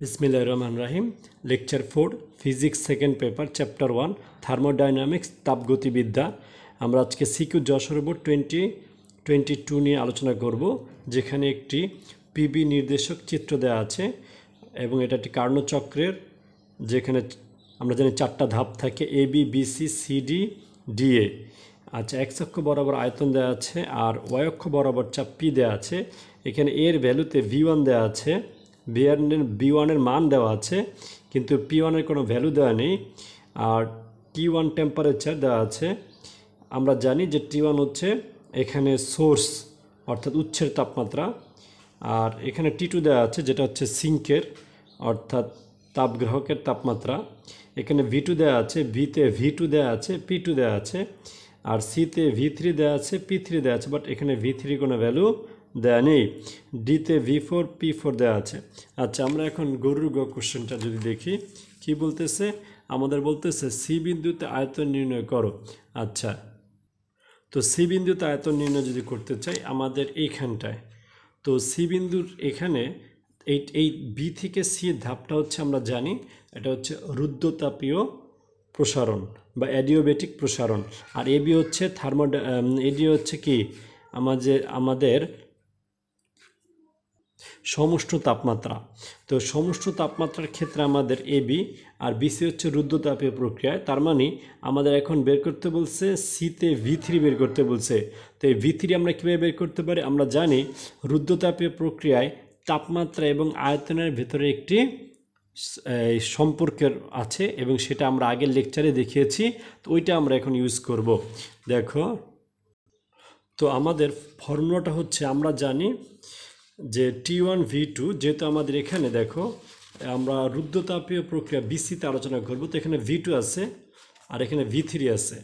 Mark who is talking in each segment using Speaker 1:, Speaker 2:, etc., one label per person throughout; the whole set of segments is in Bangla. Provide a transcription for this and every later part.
Speaker 1: বিসমিল্লাহ রহমান রাহিম। Lecture four, physics second paper, chapter one, thermodynamics, তাপগতিবিদ্যা। আমরা আজকে CQ Jessore board twenty twenty two নিয়ে আলোচনা করব, যেখানে একটি পিবি নির্দেশক চিত্র দেওয়া আছে এবং এটা একটি কার্ণচক্রের, যেখানে আমরা জানি চারটা ধাপ থাকে, A, B BC CD DA আচ্ছা এক্স অক্ষ বরাবর আয়তন দেওয়া আছে আর ওয়াই অক্ষ বরাবর চাপ পি দেওয়া আছে। এখানে এর ভ্যালুতে ভি ওয়ান দেওয়া আছে। বি বি ওয়ানের মান দেওয়া আছে, কিন্তু পি ওয়ানের কোনো ভ্যালু দেওয়া নেই। আর টি ওয়ান টেম্পারেচার দেওয়া আছে। আমরা জানি যে টি ওয়ান হচ্ছে এখানে সোর্স অর্থাৎ উচ্ছের তাপমাত্রা। আর এখানে টি টু দেওয়া আছে, যেটা হচ্ছে সিঙ্কের, অর্থাৎ তাপগ্রাহকের তাপমাত্রা। এখানে ভি টু দেওয়া আছে ভিতে ভি টু দেওয়া আছে পি টু দেওয়া আছে। আর সিতে ভি থ্রি দেওয়া আছে পি থ্রি দেওয়া আছে বাট এখানে ভি থ্রি কোনো ভ্যালু দেওয়া নেই। ডিতে ভি ফোর পি ফোর দেওয়া আছে। আচ্ছা আমরা এখন গরুর গ কোশ্চেনটা যদি দেখি, কি বলতেছে? আমাদের বলতেছে সি বিন্দুতে আয়তন নির্ণয় করো। আচ্ছা তো সি বিন্দুতে আয়তন নির্ণয় যদি করতে চাই, আমাদের এইখানটায়, তো সি বিন্দুর এখানে এই এই বি থেকে সি ধাপটা হচ্ছে আমরা জানি, এটা হচ্ছে রুদ্রতাপীয় প্রসারণ বা অ্যাডিওবেটিক প্রসারণ। আর এবি হচ্ছে থার্মো এডি হচ্ছে কি? আমাদের আমাদের সমষ্ণ তাপমাত্রা। তো সমষ্ণ তাপমাত্রার ক্ষেত্রে আমাদের এবি আর বিসি হচ্ছে রুদ্রতাপীয় প্রক্রিয়ায়। তার মানে আমাদের এখন বের করতে বলছে সিতে ভি থ্রি বের করতে বলছে। তো এই ভি থ্রি আমরা কীভাবে বের করতে পারি? আমরা জানি রুদ্রতাপীয় প্রক্রিয়ায় তাপমাত্রা এবং আয়তনের ভেতরে একটি সম্পর্কের আছে এবং সেটা আমরা আগের লেকচারে দেখিয়েছি। তো ওইটা আমরা এখন ইউজ করব। দেখো। তো আমাদের ফর্মুলাটা হচ্ছে আমরা জানি যে টি ওয়ান ভি টু যেহেতু আমাদের এখানে দেখো, আমরা রুদ্রতাপীয় প্রক্রিয়া বিসিতে আলোচনা করব, তো এখানে ভি টু আছে আর এখানে ভি থ্রি আছে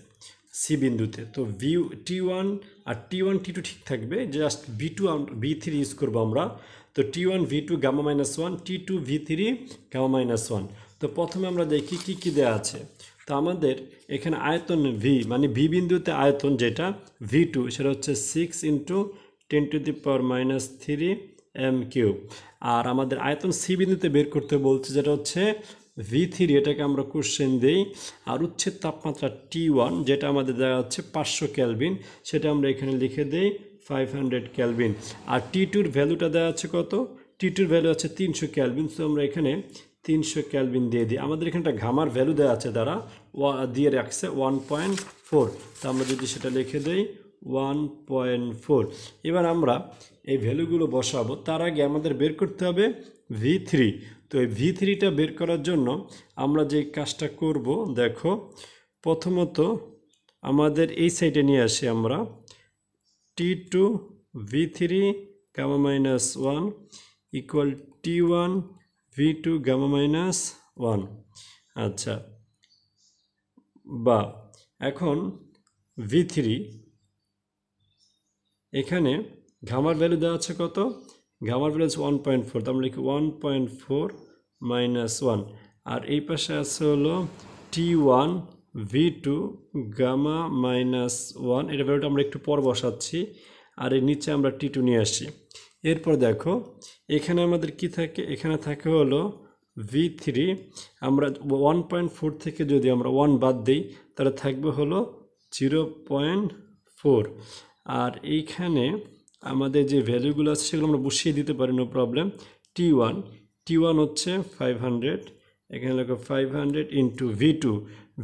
Speaker 1: সি বিন্দুতে। তো ভি টি ওয়ান আর টি ওয়ান টি টু ঠিক থাকবে just V two V three use করব আমরা। তো T one V two gamma minus one T two V three gamma minus one তো প্রথমে আমরা দেখি কী কী দেওয়া আছে। তো আমাদের এখানে আয়তন ভি মানে ভি বিন্দুতে আয়তন যেটা ভি টু সেটা হচ্ছে six into ten to the power minus three M cube. আর আমাদের আয়তন সি বিন্দুতে বের করতে বলছে যেটা হচ্ছে ভি থ্রি, এটাকে আমরা কোশ্চেন দিই। আর উচ্ছেদ তাপমাত্রা টি ওয়ান, যেটা আমাদের দেওয়া হচ্ছে পাঁচশো ক্যালভিন সেটা আমরা এখানে লিখে দিই ফাইভ হান্ড্রেড ক্যালভিন আর টি টুর ভ্যালুটা দেওয়া আছে কত? টি টুর ভ্যালু আছে তিনশো ক্যালভিন তো আমরা এখানে তিনশো ক্যালভিন দিয়ে দিই। আমাদের এখানটা ঘামার ভ্যালু দেওয়া আছে দ্বারা দিয়ে রাখছে ওয়ান পয়েন্ট ফোর। তো আমরা যদি সেটা লিখে দিই ওয়ান পয়েন্ট ফোর এবার আমরা এই ভ্যালুগুলো বসাবো। তার আগে আমাদের বের করতে হবে ভি থ্রি তো এই ভি থ্রিটা বের করার জন্য আমরা যে কাজটা করব, দেখো, প্রথমত আমাদের এই সাইডে নিয়ে আসি আমরা। T two V three gamma minus one equal T one V two gamma minus one আচ্ছা বা এখন ভি থ্রি এখানে ঘামার ভ্যালু দেওয়া আছে কত? ঘামার ভ্যালু আছে ওয়ান পয়েন্ট ফোর তো আমরা লিখি one point four minus one আর এই পাশে আছে হলো T one V two gamma minus one এটা ভ্যালুটা আমরা একটু পর বসাচ্ছি। আর এর নিচে আমরা টি টু নিয়ে আসি। এরপর দেখো, এখানে আমাদের কি থাকে? এখানে থাকে হলো ভি থ্রি আমরা ওয়ান পয়েন্ট ফোর থেকে যদি আমরা ওয়ান বাদ দিই, তাহলে থাকবে হলো জিরো পয়েন্ট ফোর আর এইখানে আমাদের যে ভ্যালুগুলো আছে সেগুলো আমরা বসিয়ে দিতে পারি no problem T one T one হচ্ছে ফাইভ হান্ড্রেড এখানে লেখো five hundred into V two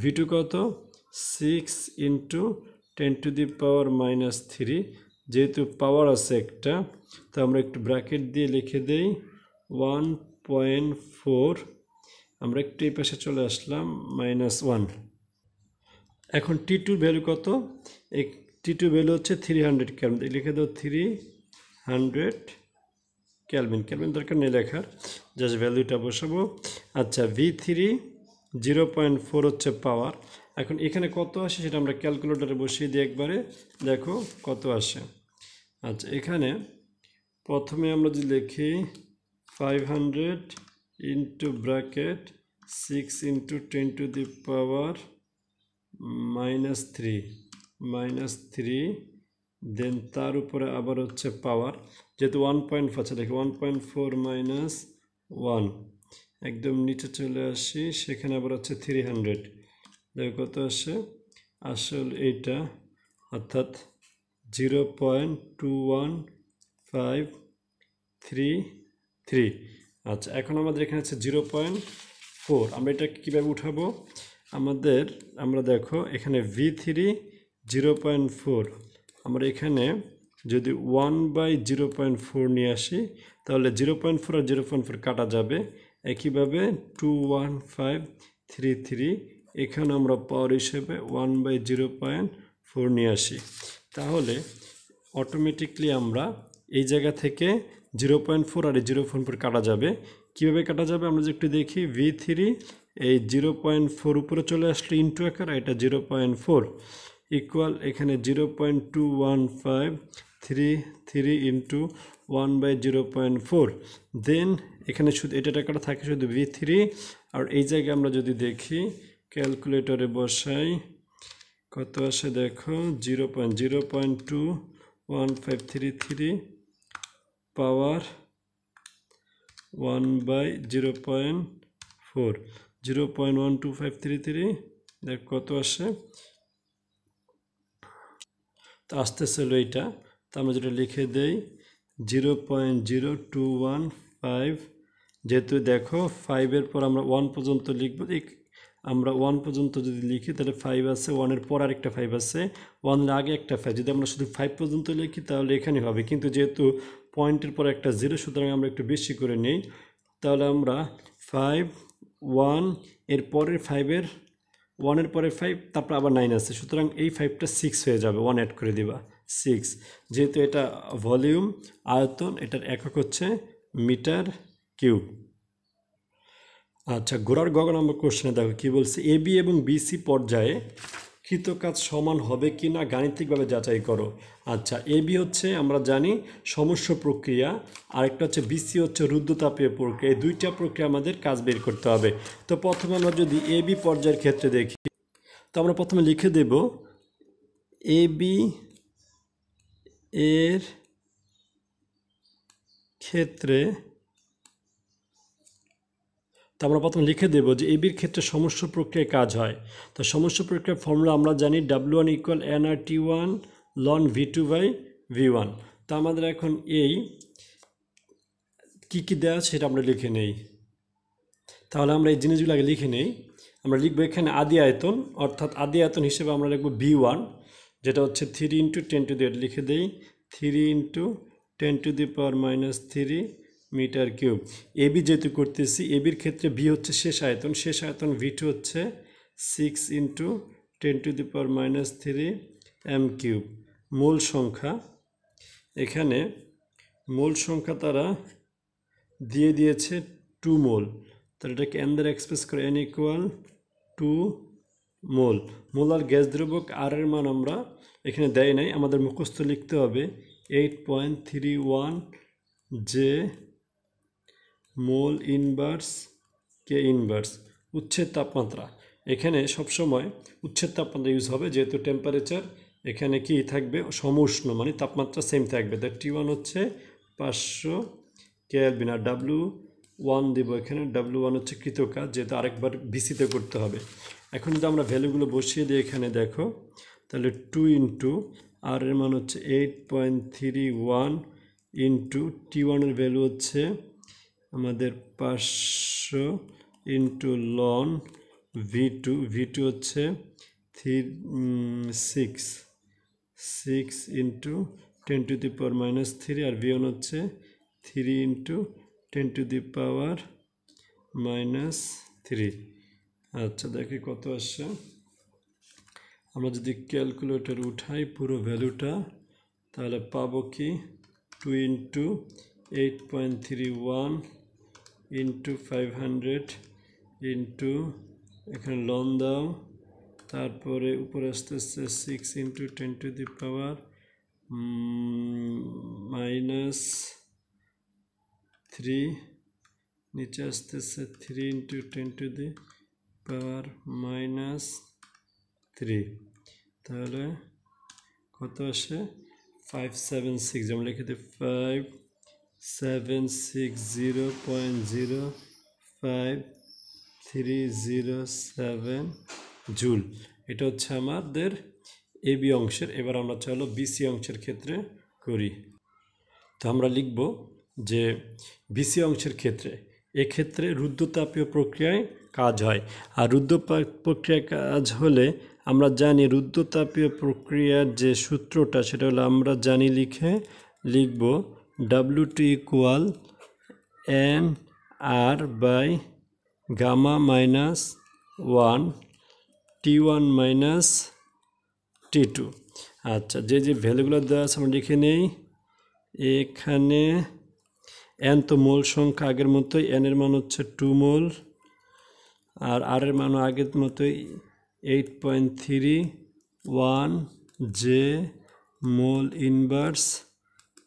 Speaker 1: V two কত? Six into ten to the power minus three যেহেতু পাওয়ার আছে একটা, তো আমরা একটু ব্র্যাকেট দিয়ে লিখে দেই ওয়ান পয়েন্ট ফোর আমরা একটু এই পাশে চলে আসলাম মাইনাস ওয়ান এখন টি টুর ভ্যালু কত? এই টি টু ভ্যালু হচ্ছে থ্রি হান্ড্রেড ক্যালভিন লিখে দাও থ্রি হান্ড্রেড ক্যালভিন ক্যালভিন দরকার নেই লেখার জাস্ট ভ্যালুটা বসাবো। আচ্ছা V three zero point four হচ্ছে পাওয়ার এখন এখানে কত আসে সেটা আমরা ক্যালকুলেটারে বসিয়ে দিই একবারে। দেখো কত আসে। আচ্ছা এখানে প্রথমে আমরা যদি লিখি five hundred into bracket six into ten to the power minus three minus three then তার উপরে আবার হচ্ছে পাওয়ার যেহেতু ওয়ান পয়েন্ট আচ্ছা দেখি one point four minus one একদম নিচে চলে আসি, সেখানে আবার হচ্ছে থ্রি হান্ড্রেড দেখো কত আসে? আসল এইটা, অর্থাৎ zero point two one five three three আচ্ছা এখন আমাদের এখানে আছে জিরো পয়েন্ট ফোর আমরা এটা কীভাবে উঠাবো? আমাদের, আমরা দেখো, এখানে V three zero point four. আমরা এখানে যদি one by zero point four নিয়ে আসি, তাহলে জিরো পয়েন্ট ফোর আর জিরো পয়েন্ট ফোর কাটা যাবে। একইভাবে two one five three three, এখানে আমরা পাওয়ার হিসেবে one by zero point four নিয়ে আসি। তাহলে অটোমেটিকলি আমরা এই জায়গা থেকে জিরো পয়েন্ট ফোর আর জিরো পয়েন্ট ফোর কাটা যাবে। কীভাবে কাটা যাবে? আমরা যদি একটু দেখি, ভি থ্রি এই জিরো পয়েন্ট ফোর উপরে চলে আসলে ইন্টু আকার এটা জিরো পয়েন্ট ফোর। ইকুয়াল এখানে zero point two one five three three into one by zero point four then এখানে শুধু এটা টাকাটা থাকে শুধু ভি থ্রি আর এই জায়গায় আমরা যদি দেখি ক্যালকুলেটরে বসাই, কত আসে দেখো zero point zero point two one five three three power one by zero point four zero point one two five three three দেখ কত আসে? তো আসতেছিল এইটা তো আমরা যেটা লিখে দেই zero point zero two one five যেহেতু দেখো ফাইভের পর আমরা ওয়ান পর্যন্ত লিখব আমরা ওয়ান পর্যন্ত যদি লিখি তাহলে ফাইভ আছে ওয়ানের পর আরেকটা ফাইভ আছে ওয়ানের আগে একটা ফাইভ যদি আমরা শুধু ফাইভ পর্যন্ত লিখি তাহলে এখানে হবে, কিন্তু যেহেতু পয়েন্টের পর একটা জিরো সুতরাং আমরা একটু বেশি করে নিই, তাহলে আমরা ফাইভ ওয়ানের পরের ফাইভের ওয়ানের পরে ফাইভ তারপর আবার নাইন আছে সুতরাং এই ফাইভটা সিক্স হয়ে যাবে। ওয়ান অ্যাড করে দিবা। সিক্স যেহেতু এটা ভলিউম আয়তন, এটার একক হচ্ছে মিটার কিউব আচ্ছা গোড়ার গগন আমার কোশ্চেনে দেখো কী বলছে? এ বি এবং বিসি পর্যায়ে কৃতকাজ সমান হবে কি না গাণিতিকভাবে যাচাই করো। আচ্ছা এ বি হচ্ছে আমরা জানি সমস্য প্রক্রিয়া, আরেকটা হচ্ছে বিসি হচ্ছে রুদ্রতাপীয় প্রক্রিয়া। এই দুইটা প্রক্রিয়া আমাদের কাজ বের করতে হবে। তো প্রথমে আমরা যদি এ বি পর্যায়ের ক্ষেত্রে দেখি, তো আমরা প্রথমে লিখে দেব এ বি এর ক্ষেত্রে তো আমরা প্রথমে লিখে দেব যে এবির ক্ষেত্রে সমস্ত প্রক্রিয়ায় কাজ হয়। তো সমস্ত প্রক্রিয়ার ফর্মুলা আমরা জানি W one equal N R T one loan V two by V one তো আমাদের এখন এই কী কী দেওয়া সেটা আমরা লিখে নেই। তাহলে আমরা এই জিনিসগুলো আগে লিখে নেই। আমরা লিখব এখানে আদি আয়তন, অর্থাৎ আদি আয়তন হিসেবে আমরা লিখব বি ওয়ান যেটা হচ্ছে three into ten to the লিখে দেই। Three into ten to the power minus three metre cube. AB যেহেতু করতেছি এবির ক্ষেত্রে বি হচ্ছে শেষ আয়তন। শেষ আয়তন ভি টু হচ্ছে six into ten to the power minus three M cube মূল সংখ্যা, এখানে মূল সংখ্যা তারা দিয়ে দিয়েছে টু মোল। তাহলে এটাকে এন দ্বারা এক্সপ্রেস করে N equal two mole. Mole আর গ্যাস দ্রবক আর এর মান আমরা এখানে দেয় নাই। আমাদের মুখস্থ লিখতে হবে এইট পয়েন্ট থ্রি ওয়ান যে মোল ইনভার্স, কে ইনভার্স? উচ্ছেদ তাপমাত্রা। এখানে সবসময় উচ্ছেদ তাপমাত্রা ইউজ হবে, যেহেতু টেম্পারেচার এখানে কি থাকবে? সমউষ্ণ মানে তাপমাত্রা সেম থাকবে। দ্য টি ওয়ান হচ্ছে পাঁচশো কেলভিন আর ডাব্লু ওয়ান দিব এখানে। ডাব্লু ওয়ান হচ্ছে কৃতকাজ, যেহেতু আরেকবার বিসিতে করতে হবে। এখন যদি আমরা ভ্যালুগুলো বসিয়ে দিই এখানে, দেখো, তাহলে টু ইন্টু আর এর মান হচ্ছে eight point three one into T ওয়ানের ভ্যালু হচ্ছে আমাদের পাঁচশো into ln V two V two হচ্ছে three six six into ten to the power minus three R V হচ্ছে three into ten to the power minus three আচ্ছা দেখি কত আসছে আমরা যদি ক্যালকুলেটর উঠাই পুরো ভ্যালুটা, তাহলে পাবো কি? Two into eight point three one into five hundred into এখানে লোন দাও, তারপরে উপরে আসতে আসতে six into ten to the power minus three নিচে আসতে আসতেছে three into ten to the power minus three তাহলে কত আসে? ফাইভ সেভেন সিক্স যেমন লিখে দিই five seven six zero point zero five three zero seven joule এটা হচ্ছে আমাদের এ বি অংশের। এবার আমরা চলো বিসি অংশের ক্ষেত্রে করি। তো আমরা লিখব যে বিসি অংশের ক্ষেত্রে এক্ষেত্রে রুদ্রতাপীয় প্রক্রিয়ায় কাজ হয়। আর রুদ্র প্রক্রিয়ায় কাজ হলে আমরা জানি রুদ্রতাপীয় প্রক্রিয়ার যে সূত্রটা, সেটা হলো আমরা জানি লিখে লিখব W T equal n R by gamma minus one T one minus T two আচ্ছা যে যে ভ্যালুগুলো দেওয়া আছে আমরা লিখে নেই। এখানে এন তো মোল সংখ্যা আগের মতোই এন এর মান হচ্ছে টু মোল, আর আর এর মানও আগের মতোই eight point three one J mole inverse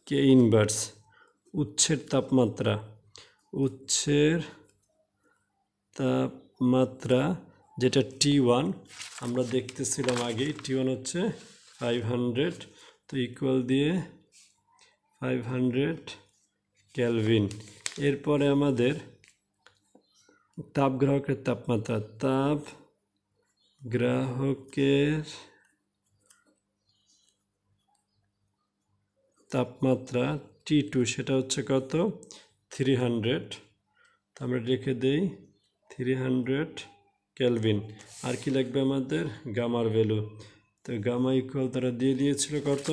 Speaker 1: K inverse? উচ্ছের তাপমাত্রা। উচ্ছের তাপমাত্রা যেটা টি ওয়ান আমরা দেখতেছিলাম আগেই টি ওয়ান হচ্ছে ফাইভ হান্ড্রেড তো ইকুয়াল দিয়ে ফাইভ হান্ড্রেড ক্যালভিন এরপরে আমাদের তাপ গ্রাহকের তাপমাত্রা। তাপ গ্রাহকের তাপমাত্রা টি টু সেটা হচ্ছে কত? থ্রি হান্ড্রেড আমরা রেখে দেই থ্রি হান্ড্রেড ক্যালভিন আর কি লাগবে আমাদের? গামার ভ্যালু তো গামা ইকুয়াল তারা দিয়ে দিয়েছিল কত?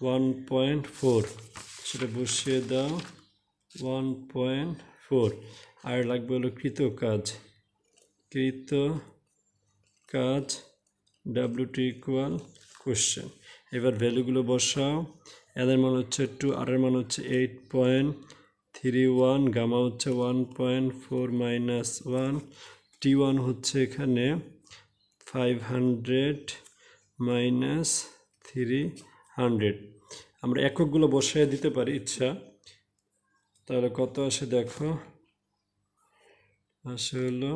Speaker 1: ওয়ান পয়েন্ট ফোর সেটা বসিয়ে দাও। ওয়ান পয়েন্ট ফোর আর লাগবে হলো কৃত কাজ। কৃত কাজ ডাব্লিউ টি ইকুয়াল কোশ্চেন এবার ভ্যালুগুলো বসাও। এদের মান হচ্ছে টু আর এর মান হচ্ছে eight point three one gamma হচ্ছে one point four minus one T one হচ্ছে এখানে five hundred minus three hundred আমরা এককগুলো বসায় দিতে পারি, ইচ্ছা। তাহলে কত আসে দেখো? আসে হলো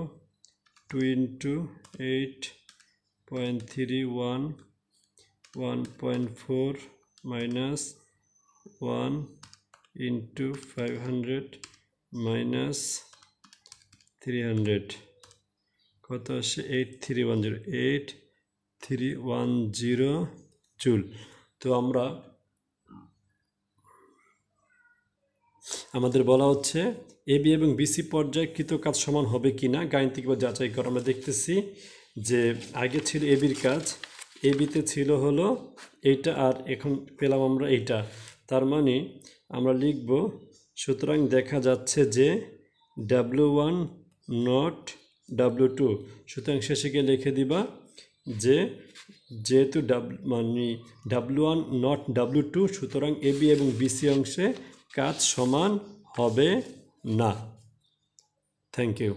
Speaker 1: two into eight point three one one point four into five hundred minus three hundred কত আসে? Eight three one zero eight three one zero joule তো আমরা আমাদের বলা হচ্ছে এবি এবং বিসি পর্যায়ে কৃত কাজ সমান হবে কি না গাণিতিকভাবে যাচাই করে আমরা দেখতেছি যে আগে ছিল এবির কাজ এবিতে ছিল হলো এইটা আর এখন পেলাম আমরা এইটা। তার মানে আমরা লিখব, সুতরাং দেখা যাচ্ছে যে W one not W two সুতরাং শেষে গিয়ে লিখে দিবা যে যেহেতু ডাব মানে W one not W two সুতরাং এবি এবং বিসি অংশে কাজ সমান হবে না। Thank you